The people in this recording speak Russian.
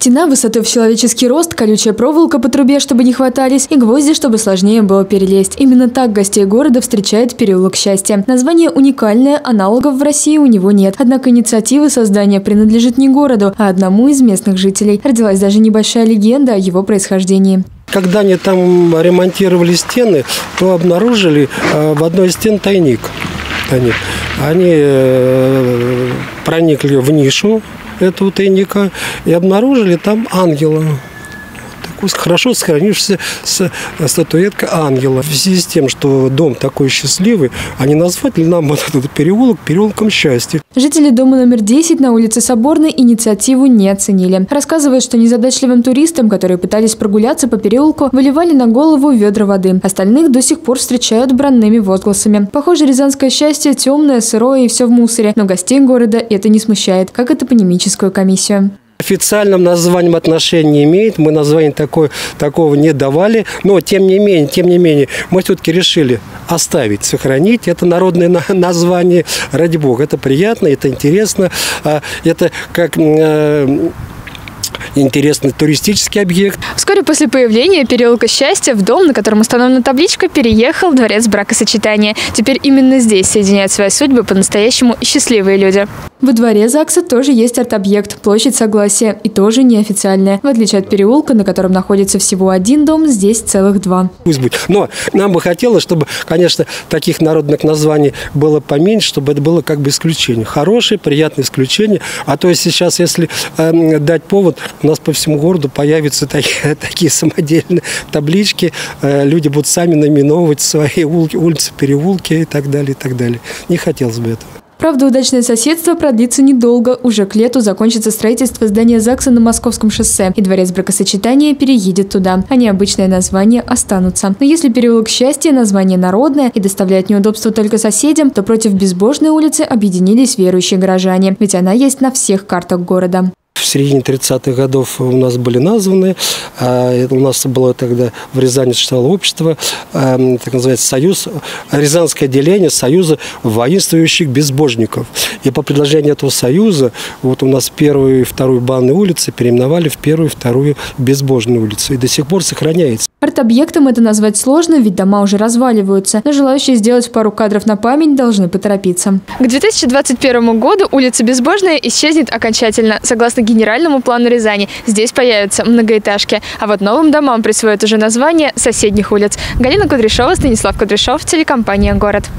Стена высотой в человеческий рост, колючая проволока по трубе, чтобы не хватались, и гвозди, чтобы сложнее было перелезть. Именно так гостей города встречает переулок счастья. Название уникальное, аналогов в России у него нет. Однако инициатива создания принадлежит не городу, а одному из местных жителей. Родилась даже небольшая легенда о его происхождении. Когда они там ремонтировали стены, то обнаружили э, в одной из стен тайник. тайник. Они э, проникли в нишу этого тайника и обнаружили там ангела хорошо сохранившаяся статуэтка ангела. В связи с тем, что дом такой счастливый, а не назвать ли нам этот переулок переулком счастья? Жители дома номер 10 на улице Соборной инициативу не оценили. Рассказывают, что незадачливым туристам, которые пытались прогуляться по переулку, выливали на голову ведра воды. Остальных до сих пор встречают бранными возгласами. Похоже, рязанское счастье темное, сырое и все в мусоре. Но гостей города это не смущает, как и топонимическую комиссию. Официальным названием отношения имеет, мы название такое, такого не давали, но тем не менее, тем не менее, мы все-таки решили оставить, сохранить это народное название, ради бога, это приятно, это интересно, а, это как э, интересный туристический объект. Вскоре после появления переулка Счастья в дом, на котором установлена табличка, переехал дворец бракосочетания. Теперь именно здесь соединяют свои судьбы по-настоящему счастливые люди. Во дворе ЗАГСа тоже есть арт-объект – площадь Согласия, и тоже неофициальная. В отличие от переулка, на котором находится всего один дом, здесь целых два. Пусть будет. Но нам бы хотелось, чтобы, конечно, таких народных названий было поменьше, чтобы это было как бы исключение. Хорошее, приятное исключение. А то сейчас, если э, дать повод, у нас по всему городу появятся такие, такие самодельные таблички, э, люди будут сами наименовывать свои улицы, переулки и так далее, и так далее. Не хотелось бы этого. Правда, удачное соседство продлится недолго. Уже к лету закончится строительство здания ЗАГСа на Московском шоссе, и дворец бракосочетания переедет туда, а необычные названия останутся. Но если переулок счастья название народное и доставляет неудобства только соседям, то против безбожной улицы объединились верующие горожане, ведь она есть на всех картах города середине 30-х годов у нас были названы. А, у нас было тогда в Рязани существовало общество, а, так называется, союз, Рязанское отделение Союза воинствующих безбожников. И по предложению этого союза вот у нас первую и вторую банную улицы переименовали в первую и вторую безбожную улицу. И до сих пор сохраняется. Арт-объектом это назвать сложно, ведь дома уже разваливаются. Но желающие сделать пару кадров на память должны поторопиться. К 2021 году улица Безбожная исчезнет окончательно. Согласно генеральному плану Рязани, здесь появятся многоэтажки. А вот новым домам присвоят уже название соседних улиц. Галина Кудряшова, Станислав Кудряшов, телекомпания «Город».